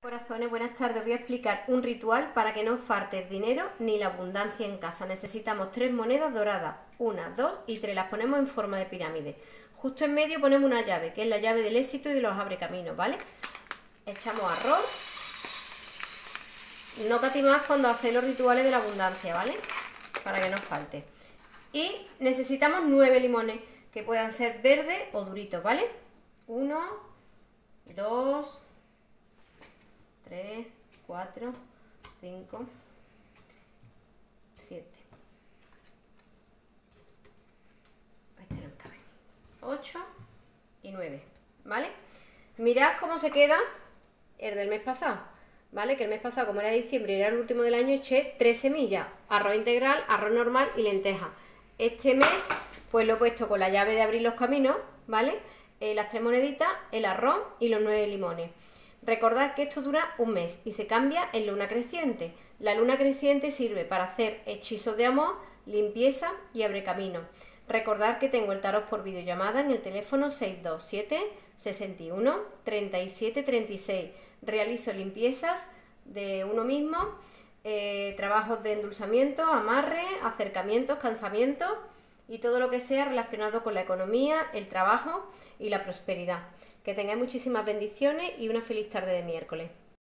Corazones, buenas tardes. Voy a explicar un ritual para que no falte el dinero ni la abundancia en casa. Necesitamos tres monedas doradas, una, dos y tres. Las ponemos en forma de pirámide. Justo en medio ponemos una llave, que es la llave del éxito y de los abre caminos, ¿vale? Echamos arroz. No catimáis cuando hacéis los rituales de la abundancia, ¿vale? Para que no falte. Y necesitamos nueve limones, que puedan ser verdes o duritos, ¿vale? Uno, dos, 3, 4, 5, 7. Este no cabe. 8 y 9. ¿Vale? Mirad cómo se queda el del mes pasado. ¿Vale? Que el mes pasado, como era diciembre y era el último del año, eché 3 semillas. Arroz integral, arroz normal y lenteja. Este mes, pues lo he puesto con la llave de abrir los caminos, ¿vale? Eh, las tres moneditas, el arroz y los nueve limones. Recordad que esto dura un mes y se cambia en luna creciente. La luna creciente sirve para hacer hechizos de amor, limpieza y abre camino. Recordad que tengo el tarot por videollamada en el teléfono 627 61 37 36. Realizo limpiezas de uno mismo, eh, trabajos de endulzamiento, amarre, acercamientos, cansamientos y todo lo que sea relacionado con la economía, el trabajo y la prosperidad. Que tengáis muchísimas bendiciones y una feliz tarde de miércoles.